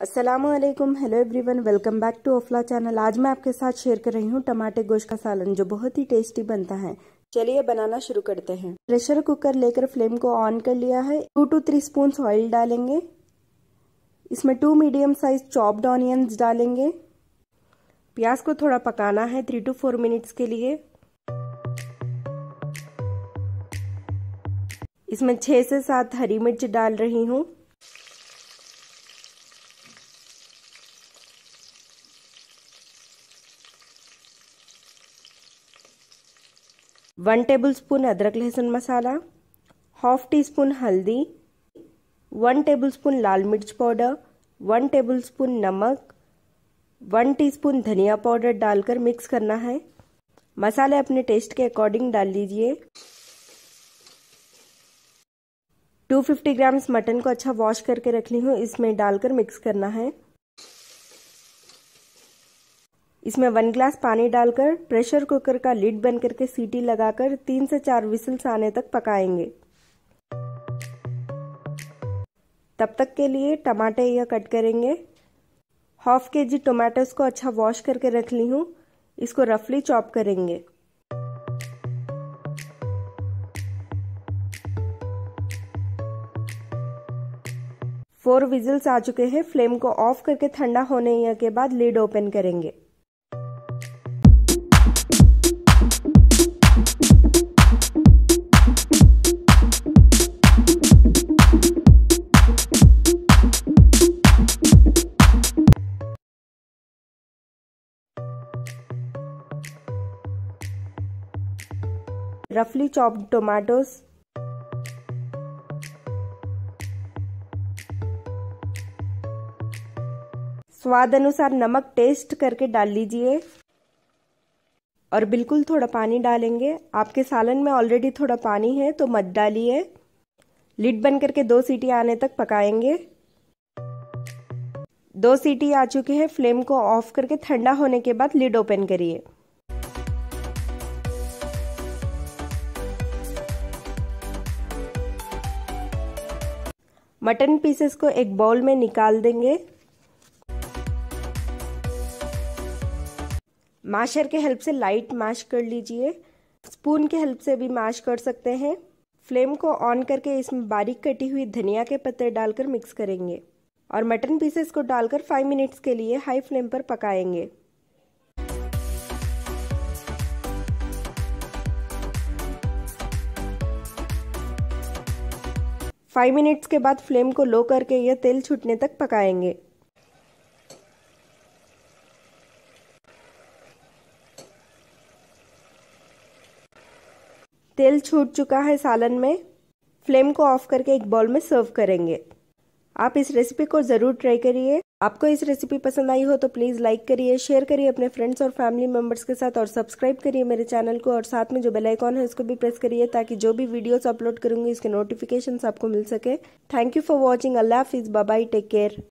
Aslam hello everyone, welcome back to ओफला channel. आज मैं आपके साथ शेयर कर रही हूँ टमाटे गोश्त का सालन, जो बहुत ही टेस्टी बनता है। चलिए बनाना शुरू करते हैं। प्रेशर कुकर लेकर फ्लेम को ऑन कर लिया है। Two two three spoon oil डालेंगे। इसमें two medium size chopped onions डालेंगे। प्याज को थोड़ा पकाना है थ्री टू फोर मिनट्स के लिए। इसमें छह से सात हरी मिर्च डाल रही हूँ। वन टेबल स्पून अदरक लहसुन मसाला, हाफ़ टी स्पून हल्दी, वन टेबल स्पून लाल मिर्च पाउडर, वन टेबल स्पून नमक, वन टीस्पून धनिया पाउडर डालकर मिक्स करना है। मसाले अपने टेस्ट के अकॉर्डिंग डाल लीजिए। 250 ग्राम्स मटन को अच्छा वॉश करके रख ली हूँ, इसमें डालकर मिक्स करना है। इसमें वन ग्लास पानी डालकर, प्रेशर कुकर का लिड बंद करके सीटी लगाकर तीन से चार विसल्स आने तक पकाएँगे। तब तक के लिए टमाटे यह कट करेंगे। हाफ़ के जी टोमेटोज को अच्छा वॉश करके रख ली हूँ। इसको रफली चॉप करेंगे। फोर विजल्स आ चुके हैं। फ्लेम को ऑफ़ करके ठंडा होने के बाद लीड ओपन करेंगे। Roughly chopped tomatoes. स्वाद अनुसार नमक टेस्ट करके डाल लीजिए। और बिल्कुल थोड़ा पानी डालेंगे। आपके सालन में ऑलरेडी थोड़ा पानी है तो मत डालिए। लिड बंद करके दो सीटी आने तक पकाएँगे। दो सीटी आ चुके हैं फ्लेम को ऑफ़ करके ठंडा होने के बाद लिड ओपन करिए। मटन पीसेस को एक बाउल में निकाल देंगे। माशर के हेल्प से लाइट माश कर लीजिए। स्पून के हेल्प से भी माश कर सकते हैं। फ्लेम को ऑन करके इसमें बारीक कटी हुई धनिया के पत्ते डालकर मिक्स करेंगे और मटन पीसेस को डालकर फाइव मिनट्स के लिए हाई फ्लेम पर पकाएँगे। फाइव मिनट्स के बाद फ्लेम को लो करके यह तेल छूटने तक पकाएँगे। तेल छूट चुका है सालन में। फ्लेम को ऑफ़ करके एक बॉल में सर्व करेंगे। आप इस रेसिपी को ज़रूर ट्राई करिए। आपको इस रेसिपी पसंद आई हो तो प्लीज़ लाइक करिए शेयर करिए अपने फ्रेंड्स और फैमिली मेंबर्स के साथ और सब्सक्राइब करिए मेरे चैनल को और साथ में जो बेल आइकॉन है उसको भी प्रेस करिए ताकि जो भी वीडियोस अपलोड करूँगी, इसके नोटिफिकेशन आपको मिल सके। थैंक यू फॉर वॉचिंग अल्लाह हाफिज़ बाय टेक केयर